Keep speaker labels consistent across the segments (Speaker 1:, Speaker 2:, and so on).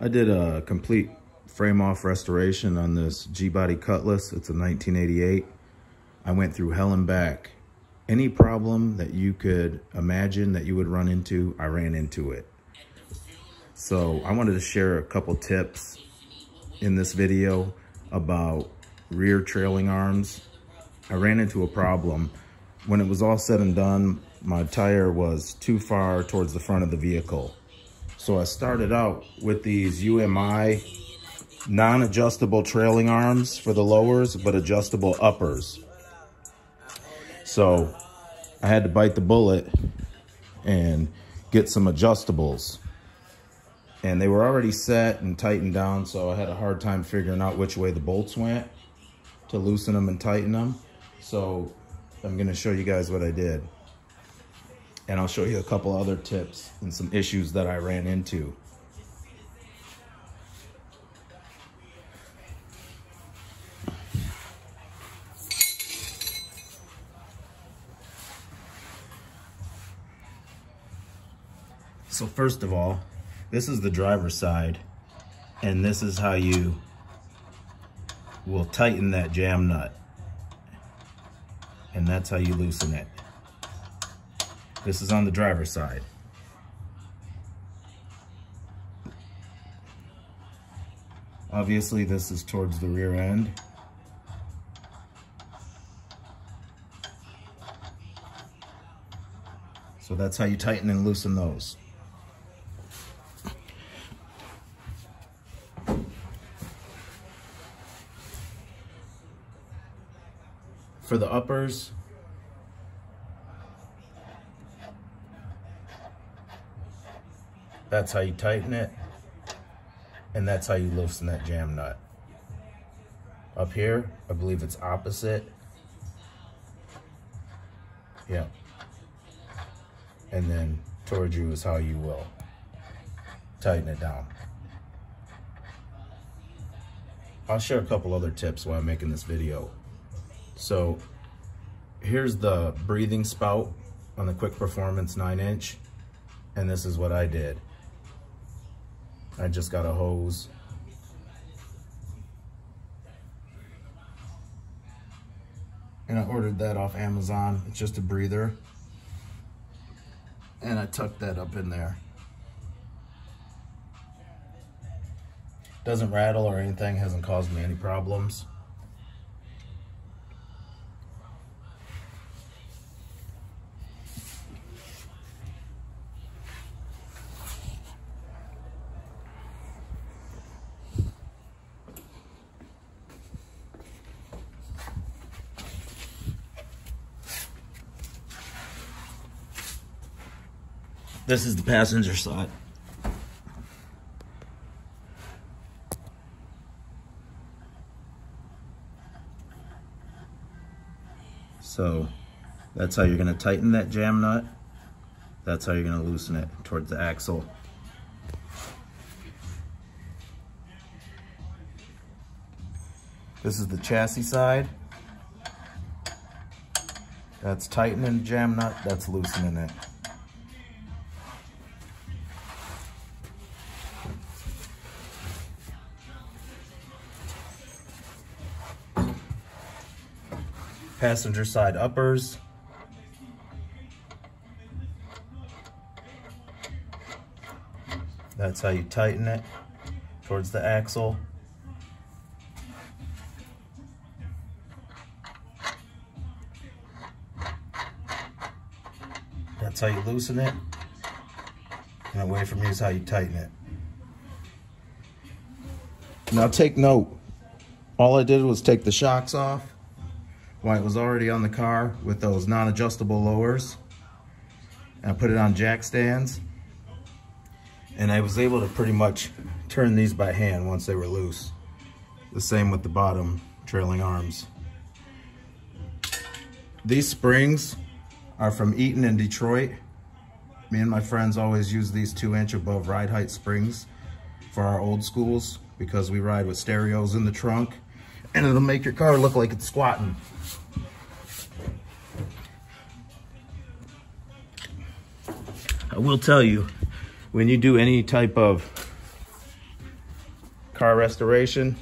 Speaker 1: I did a complete frame off restoration on this G-Body Cutlass. It's a 1988. I went through hell and back. Any problem that you could imagine that you would run into, I ran into it. So I wanted to share a couple tips in this video about rear trailing arms. I ran into a problem. When it was all said and done, my tire was too far towards the front of the vehicle. So I started out with these UMI non-adjustable trailing arms for the lowers, but adjustable uppers. So I had to bite the bullet and get some adjustables. And they were already set and tightened down, so I had a hard time figuring out which way the bolts went to loosen them and tighten them. So I'm gonna show you guys what I did and I'll show you a couple other tips and some issues that I ran into. So first of all, this is the driver's side and this is how you will tighten that jam nut. And that's how you loosen it. This is on the driver's side. Obviously, this is towards the rear end. So that's how you tighten and loosen those. For the uppers, That's how you tighten it. And that's how you loosen that jam nut. Up here, I believe it's opposite. Yeah. And then towards you is how you will tighten it down. I'll share a couple other tips while I'm making this video. So here's the breathing spout on the Quick Performance 9 inch. And this is what I did. I just got a hose. And I ordered that off Amazon. It's just a breather. And I tucked that up in there. Doesn't rattle or anything, hasn't caused me any problems. This is the passenger side. So that's how you're gonna tighten that jam nut. That's how you're gonna loosen it towards the axle. This is the chassis side. That's tightening the jam nut, that's loosening it. Passenger side uppers. That's how you tighten it towards the axle. That's how you loosen it. And away from you is how you tighten it. Now take note, all I did was take the shocks off while it was already on the car with those non-adjustable lowers. And I put it on jack stands. And I was able to pretty much turn these by hand once they were loose. The same with the bottom trailing arms. These springs are from Eaton in Detroit. Me and my friends always use these two inch above ride height springs for our old schools because we ride with stereos in the trunk and it'll make your car look like it's squatting. I will tell you, when you do any type of car restoration,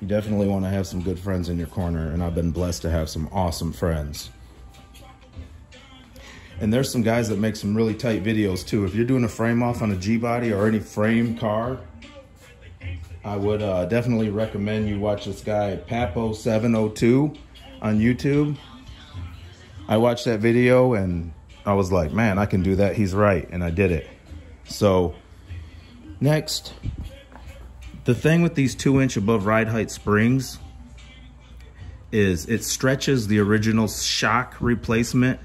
Speaker 1: you definitely want to have some good friends in your corner. And I've been blessed to have some awesome friends. And there's some guys that make some really tight videos too. If you're doing a frame off on a G-body or any frame car, I would uh, definitely recommend you watch this guy, Papo702 on YouTube. I watched that video and I was like, man, I can do that. He's right. And I did it. So next, the thing with these two inch above ride height springs is it stretches the original shock replacement,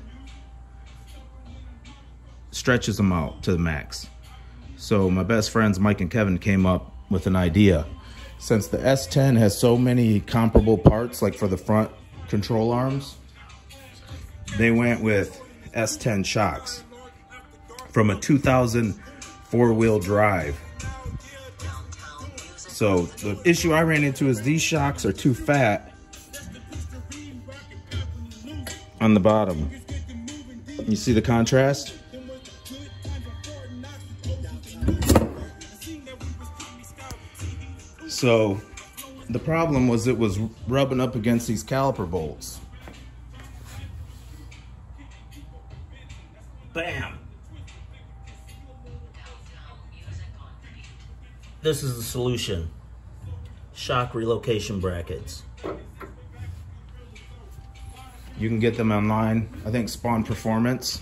Speaker 1: stretches them out to the max. So my best friends, Mike and Kevin, came up with an idea. Since the S10 has so many comparable parts, like for the front control arms, they went with S10 shocks from a 2000 four-wheel drive. So the issue I ran into is these shocks are too fat on the bottom. You see the contrast? So the problem was it was rubbing up against these caliper bolts. Bam! This is the solution. Shock relocation brackets. You can get them online. I think Spohn Performance.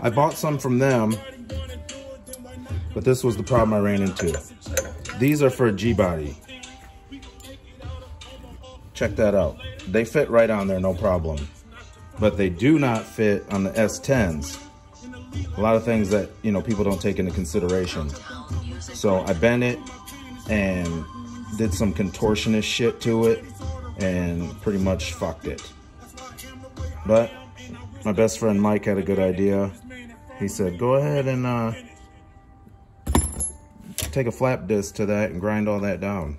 Speaker 1: I bought some from them, but this was the problem I ran into. These are for a G-body. Check that out. They fit right on there, no problem. But they do not fit on the S10s. A lot of things that, you know, people don't take into consideration. So I bent it and did some contortionist shit to it and pretty much fucked it. But my best friend Mike had a good idea. He said, go ahead and uh, take a flap disc to that and grind all that down.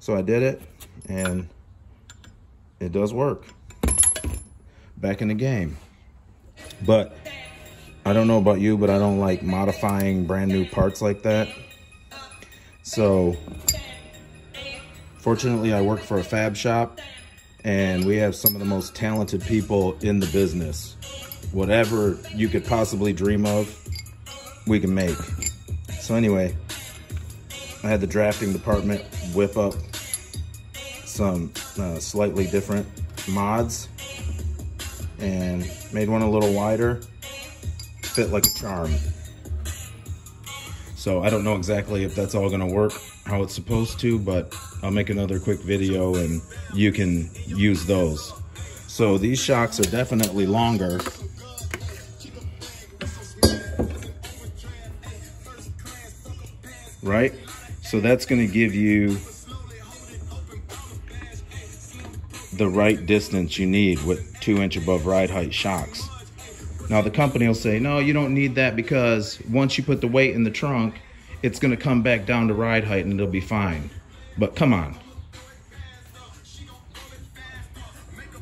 Speaker 1: So I did it and it does work. Back in the game. But I don't know about you, but I don't like modifying brand new parts like that. So fortunately I work for a fab shop and we have some of the most talented people in the business. Whatever you could possibly dream of, we can make. So anyway, I had the drafting department whip up some uh, slightly different mods and made one a little wider, fit like a charm. So I don't know exactly if that's all gonna work how it's supposed to, but I'll make another quick video and you can use those. So these shocks are definitely longer right? So that's gonna give you the right distance you need with two inch above ride height shocks. Now the company will say, no, you don't need that because once you put the weight in the trunk, it's gonna come back down to ride height and it'll be fine. But come on.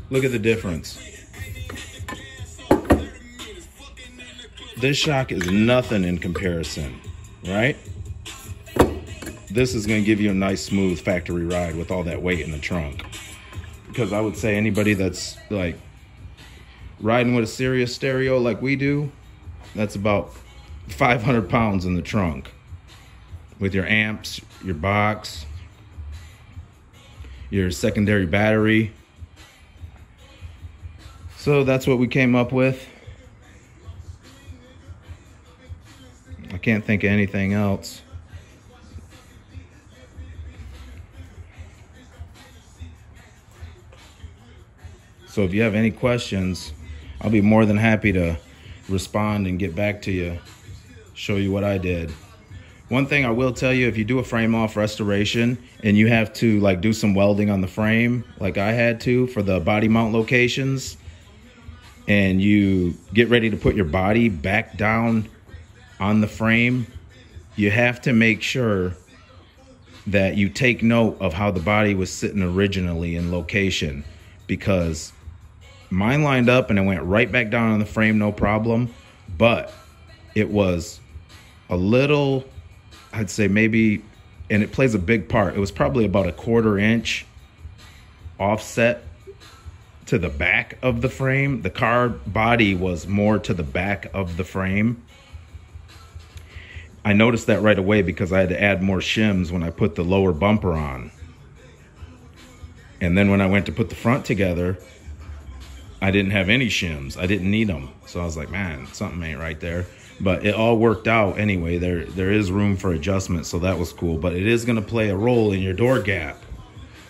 Speaker 1: Look at the difference. This shock is nothing in comparison, right? This is going to give you a nice smooth factory ride with all that weight in the trunk. Because I would say anybody that's like riding with a serious stereo like we do, that's about 500 pounds in the trunk. With your amps, your box, your secondary battery. So that's what we came up with. I can't think of anything else. So if you have any questions, I'll be more than happy to respond and get back to you, show you what I did. One thing I will tell you, if you do a frame off restoration and you have to like do some welding on the frame, like I had to for the body mount locations, and you get ready to put your body back down on the frame, you have to make sure that you take note of how the body was sitting originally in location because Mine lined up and it went right back down on the frame, no problem. But it was a little I'd say maybe, and it plays a big part. It was probably about a quarter inch offset to the back of the frame. The car body was more to the back of the frame. I noticed that right away because I had to add more shims when I put the lower bumper on. And then when I went to put the front together, I didn't have any shims. I didn't need them. So I was like, man, something ain't right there. But it all worked out anyway. There there is room for adjustment, so that was cool. But it is gonna play a role in your door gap.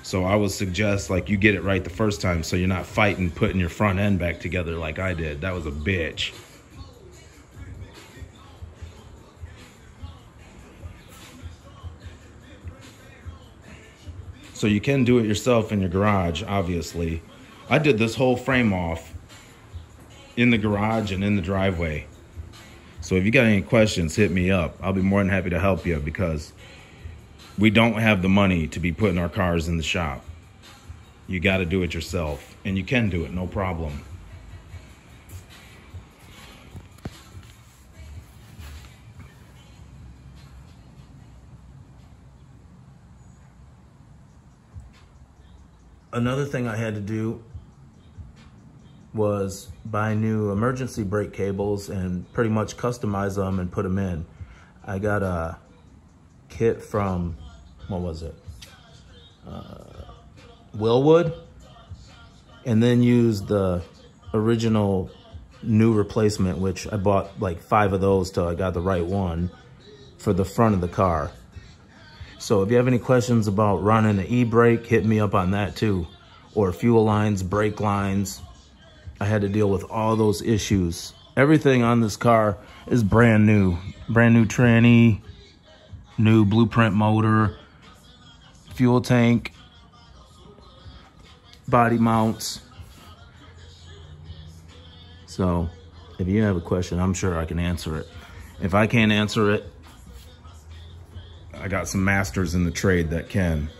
Speaker 1: So I would suggest like you get it right the first time so you're not fighting putting your front end back together like I did. That was a bitch. So you can do it yourself in your garage, obviously. I did this whole frame off in the garage and in the driveway. So if you got any questions, hit me up. I'll be more than happy to help you because we don't have the money to be putting our cars in the shop. You got to do it yourself, and you can do it, no problem. Another thing I had to do was buy new emergency brake cables and pretty much customize them and put them in. I got a kit from, what was it? Uh, Wilwood. And then used the original new replacement, which I bought like five of those till I got the right one for the front of the car. So if you have any questions about running the e-brake, hit me up on that too. Or fuel lines, brake lines. I had to deal with all those issues. Everything on this car is brand new. Brand new tranny, new blueprint motor, fuel tank, body mounts. So if you have a question, I'm sure I can answer it. If I can't answer it, I got some masters in the trade that can.